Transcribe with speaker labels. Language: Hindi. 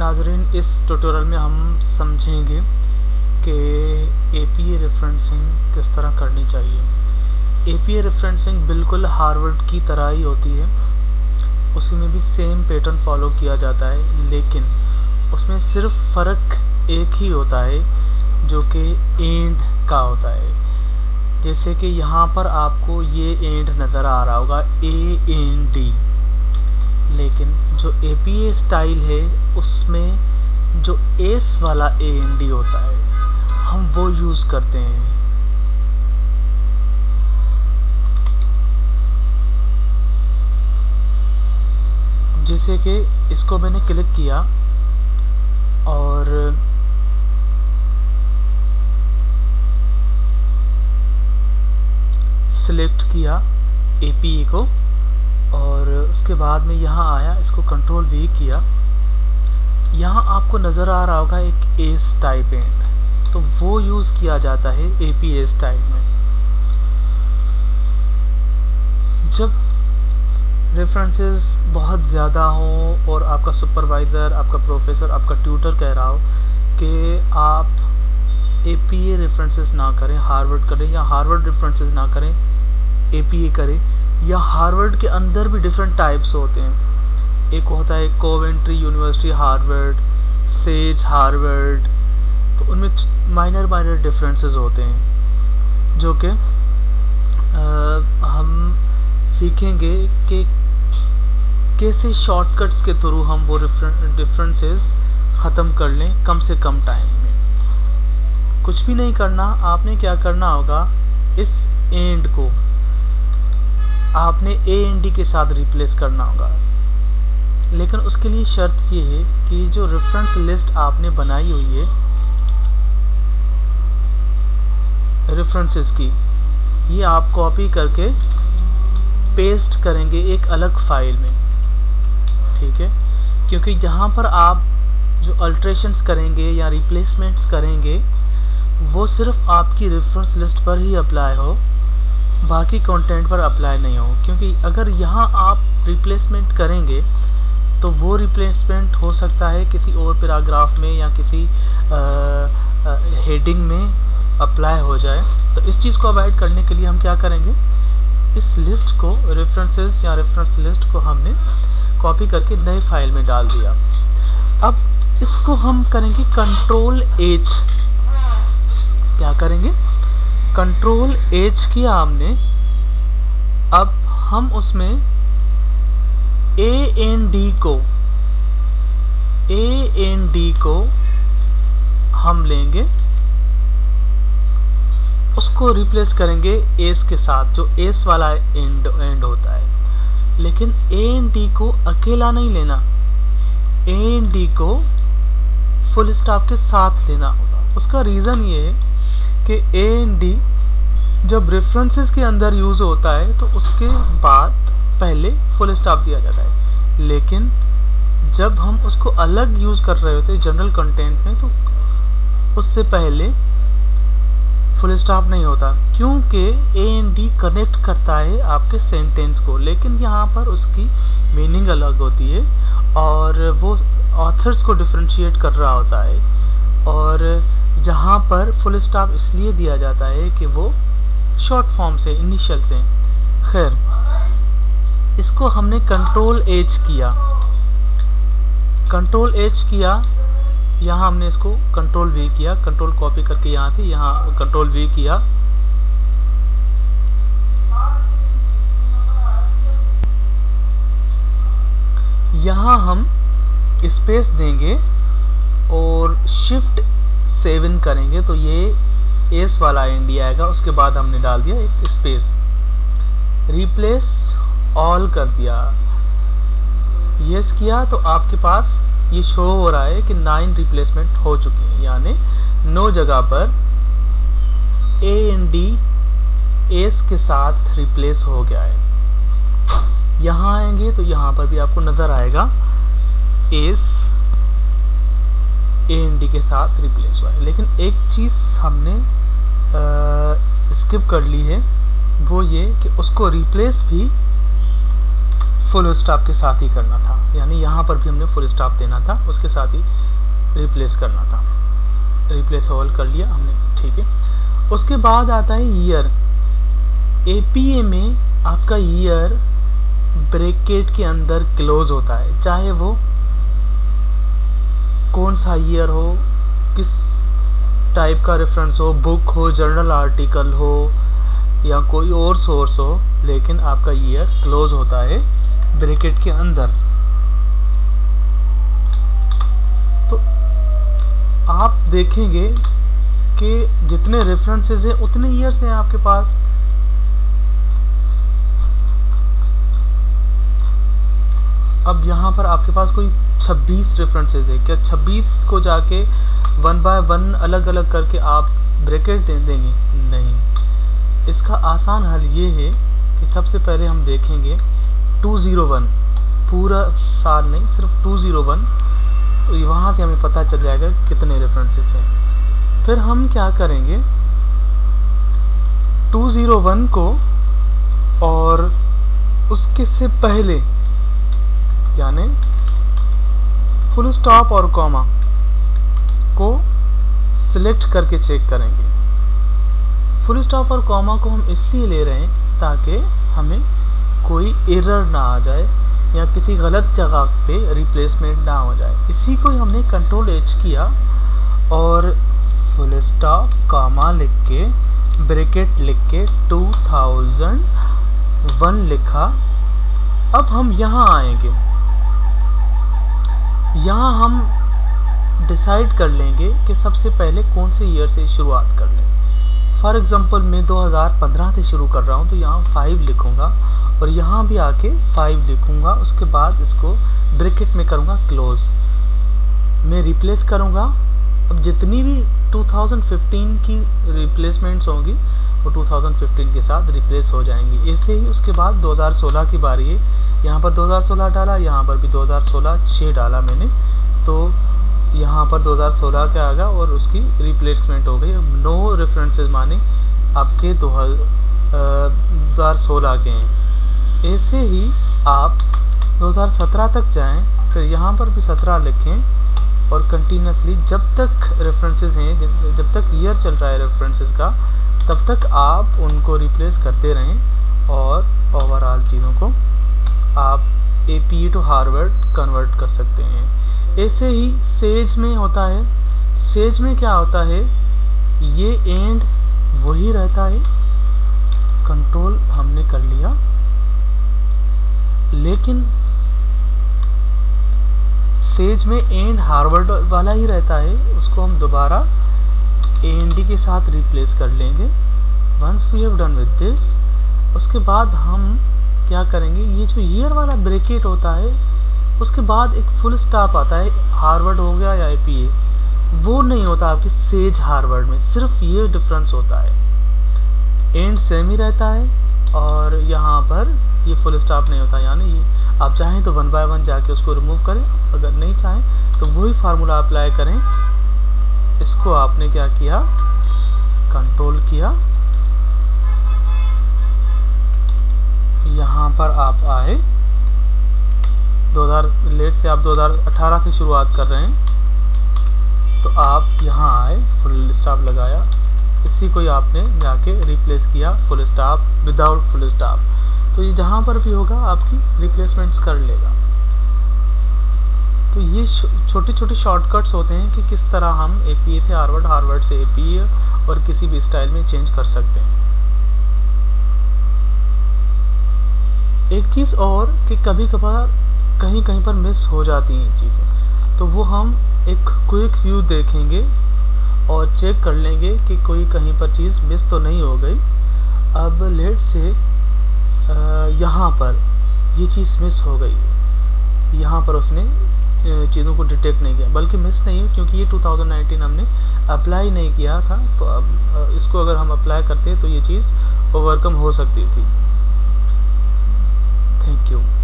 Speaker 1: नाजरीन, इस ट्यूटोरियल में हम समझेंगे कि ए पी ए रेफरेंसिंग किस तरह करनी चाहिए। ए पी ए रेफरेंसिंग बिल्कुल हार्वर्ड की तरह ही होती है। उसी में भी सेम पैटर्न फॉलो किया जाता है, लेकिन उसमें सिर्फ़ फ़र्क एक ही होता है, जो कि एंड का होता है। जैसे कि यहाँ पर आपको ये एंड नज़र आ रहा होगा ए एन डी लेकिन जो ए पी ए स्टाइल है, उसमें जो एस वाला ए एन डी होता है, हम वो यूज़ करते हैं। जैसे कि इसको मैंने क्लिक किया और सिलेक्ट किया ए पी ए को। और उसके बाद में यहाँ आया, इसको कंट्रोल वी किया। यहाँ आपको नज़र आ रहा होगा एक एस टाइप एंड तो वो यूज़ किया जाता है ए पी एस टाइप में। जब रेफरेंसेस बहुत ज़्यादा हों और आपका सुपरवाइज़र आपका प्रोफेसर आपका ट्यूटर कह रहा हो कि आप ए पी ए रेफरेंसेस ना करें हार्वर्ड करें या हार्वर्ड रेफरेंसेस ना करें ए पी ए करें या हार्वर्ड के अंदर भी डिफरेंट टाइप्स होते हैं। एक होता है Coventry University Harvard Sage Harvard तो उनमें माइनर माइनर डिफरेंसेस होते हैं, जो कि हम सीखेंगे कि कैसे शॉर्टकट्स के थ्रू हम वो डिफरेंसेस ख़त्म कर लें कम से कम टाइम में। कुछ भी नहीं करना, आपने क्या करना होगा, इस एंड को आपने ए एन डी के साथ रिप्लेस करना होगा। लेकिन उसके लिए शर्त ये है कि जो रेफरेंस लिस्ट आपने बनाई हुई है रेफरेंसेस की, ये आप कॉपी करके पेस्ट करेंगे एक अलग फ़ाइल में। ठीक है? क्योंकि यहाँ पर आप जो अल्ट्रेशंस करेंगे या रिप्लेसमेंट्स करेंगे, वो सिर्फ़ आपकी रेफरेंस लिस्ट पर ही अप्लाई हो। बाकी कंटेंट पर अप्लाई नहीं हो, क्योंकि अगर यहाँ आप रिप्लेसमेंट करेंगे तो वो रिप्लेसमेंट हो सकता है किसी और पैराग्राफ में या किसी हेडिंग में अप्लाई हो जाए। तो इस चीज़ को अवॉइड करने के लिए हम क्या करेंगे? इस लिस्ट को रेफरेंसेस या रेफरेंस लिस्ट को हमने कॉपी करके नए फ़ाइल में डाल दिया। अब इसको हम करेंगे कंट्रोल एच क्या करेंगे? कंट्रोल एच किया हमने। अब हम उसमें ए एन डी को ए एन डी को हम लेंगे। उसको रिप्लेस करेंगे एस के साथ, जो एस वाला एंड एंड होता है। लेकिन ए एन डी को अकेला नहीं लेना। ए एन डी को फुल स्टॉप के साथ लेना होगा। उसका रीज़न ये है कि ए एन डी जब रेफरेंसेस के अंदर यूज़ होता है तो उसके बाद पहले फुल स्टॉप दिया जाता है। लेकिन जब हम उसको अलग यूज़ कर रहे होते हैं जनरल कंटेंट में तो उससे पहले फुल स्टॉप नहीं होता। क्योंकि ए एन डी कनेक्ट करता है आपके सेंटेंस को, लेकिन यहाँ पर उसकी मीनिंग अलग होती है और वो ऑथर्स को डिफ्रेंशिएट कर रहा होता है। और जहाँ पर फुल स्टॉप इसलिए दिया जाता है कि वो शॉर्ट फॉर्म से इनिशियल से। खैर, इसको हमने कंट्रोल एच किया। कंट्रोल एच किया, यहाँ हमने इसको कंट्रोल वी किया। कंट्रोल कॉपी करके यहाँ थी, यहाँ कंट्रोल वी किया। यहाँ हम स्पेस देंगे और शिफ्ट सेवन करेंगे तो ये एस वाला इंडिया आएगा, उसके बाद हमने डाल दिया एक स्पेस रिप्लेस ऑल कर दिया. यस किया तो आपके पास ये शो हो रहा है कि नाइन रिप्लेसमेंट हो चुकी हैं, यानी नौ जगह पर ए एन डी एस के साथ रिप्लेस हो गया है. यहाँ आएँगे तो यहाँ पर भी आपको नज़र आएगा एस ए एन डी के साथ रिप्लेस हुआ है। लेकिन एक चीज़ हमने स्किप कर ली है, वो ये कि उसको रिप्लेस भी फुल स्टॉप के साथ ही करना था। यानी यहाँ पर भी हमने फुल स्टॉप देना था, उसके साथ ही रिप्लेस करना था। रिप्लेस ऑल कर लिया हमने, ठीक है। उसके बाद आता है ईयर ए में आपका ईयर ब्रेकेट के अंदर क्लोज होता है, चाहे वो कौन सा ईयर हो, किस टाइप का रेफरेंस हो बुक हो जर्नल आर्टिकल हो, या कोई और सोर्स हो, लेकिन आपका ईयर क्लोज होता है ब्रेकेट के अंदर। तो आप देखेंगे कि जितने रेफरेंसेस हैं, उतने ईयर्स हैं आपके पास। अब यहाँ पर आपके पास कोई 26 रेफरेंसेस है। क्या 26 को जाके वन बाय वन अलग अलग करके आप ब्रैकेट दे, देंगे? नहीं। इसका आसान हल ये है कि सबसे पहले हम देखेंगे 201 पूरा साल नहीं, सिर्फ़ 201 तो वहाँ से हमें पता चल जाएगा कितने रेफरेंसेस हैं। फिर हम क्या करेंगे? 201 को और उसके से पहले, यानी फुल स्टॉप और कॉमा को सिलेक्ट करके चेक करेंगे। फुल स्टॉप और कॉमा को हम इसलिए ले रहे हैं ताकि हमें कोई एरर ना आ जाए या किसी गलत जगह पे रिप्लेसमेंट ना हो जाए। इसी को हमने कंट्रोल एच किया और फुल स्टॉप कामा लिख के ब्रेकेट लिख के 2001 लिखा। अब हम यहाँ आएँगे। यहाँ हम डिसाइड कर लेंगे कि सबसे पहले कौन से ईयर से शुरुआत कर लें। फॉर एग्ज़ाम्पल मैं 2015 से शुरू कर रहा हूँ तो यहाँ फाइव लिखूँगा और यहाँ भी आके फाइव लिखूँगा। उसके बाद इसको ब्रैकेट में करूँगा क्लोज मैं रिप्लेस करूँगा। अब जितनी भी 2015 की रिप्लेसमेंट्स होंगी, वो 2015 के साथ रिप्लेस हो जाएँगी। ऐसे ही उसके बाद 2016 की बारी है। यहाँ पर 2016 डाला, यहाँ पर भी 2016 छः डाला मैंने। तो यहाँ पर 2016 का आ गया और उसकी रिप्लेसमेंट हो गई। नो रेफरेंसेस माने आपके दो हज़ार सोलह के हैं। ऐसे ही आप 2017 तक जाएँ, फिर यहाँ पर भी 17 लिखें और कंटिन्यूसली जब तक रेफरेंसेस हैं, जब तक ईयर चल रहा है रेफरेंसेस का, तब तक आप उनको रिप्लेस करते रहें और ओवरऑल चीज़ों को आप A P to Harvard convert कर सकते हैं। ऐसे ही सेज में होता है। सेज में क्या होता है? ये एंड वही रहता है। कंट्रोल हमने कर लिया। लेकिन सेज में एंड हार्वर्ड वाला ही रहता है। उसको हम दोबारा ए एन डी के साथ रिप्लेस कर लेंगे। Once we have done with this उसके बाद हम क्या करेंगे? ये जो ईयर वाला ब्रेकेट होता है, उसके बाद एक फुल स्टॉप आता है हार्वर्ड हो गया या आई वो नहीं होता आपके सेज हार्वर्ड में, सिर्फ़ ये डिफरेंस होता है। एंड सेम ही रहता है, और यहाँ पर ये फुल स्टॉप नहीं होता, यानी ये, आप चाहें तो वन बाय वन जाके उसको रिमूव करें, अगर नहीं चाहें तो वही फार्मूला अप्लाई करें। इसको आपने क्या किया? कंट्रोल किया। यहाँ पर आप आए। 2000 लेट से आप 2018 से शुरुआत कर रहे हैं। तो आप यहाँ आए फुल स्टाफ लगाया। इसी को ही आपने जाके रिप्लेस किया full stop without full stop तो ये जहाँ पर भी होगा, आपकी रिप्लेसमेंट्स कर लेगा। तो ये छोटे छोटे शॉर्टकट्स होते हैं कि किस तरह हम ए पी ए थे हार्वर्ड हार्वर्ड से ए पी ए और किसी भी स्टाइल में चेंज कर सकते हैं। एक चीज़ और कि कभी कभार कहीं कहीं पर मिस हो जाती हैं चीज़ें। तो वो हम एक क्विक व्यू देखेंगे और चेक कर लेंगे कि कोई कहीं पर चीज़ मिस तो नहीं हो गई। अब लेट से यहाँ पर ये चीज़ मिस हो गई। यहाँ पर उसने चीज़ों को डिटेक्ट नहीं किया। बल्कि मिस नहीं हुई क्योंकि ये 2019 हमने अप्लाई नहीं किया था। तो अब इसको अगर हम अप्लाई करते तो ये चीज़ ओवरकम हो सकती थी। Thank you.